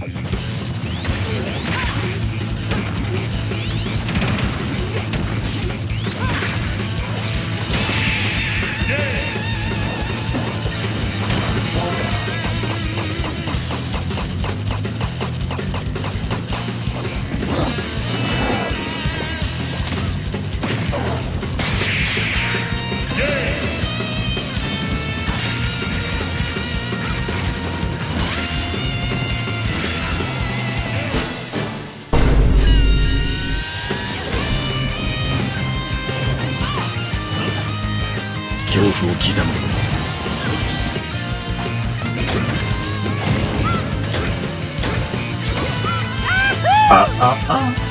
恐刻を刻む！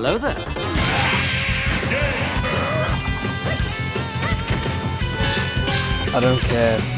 Hello there. I don't care.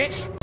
bitch!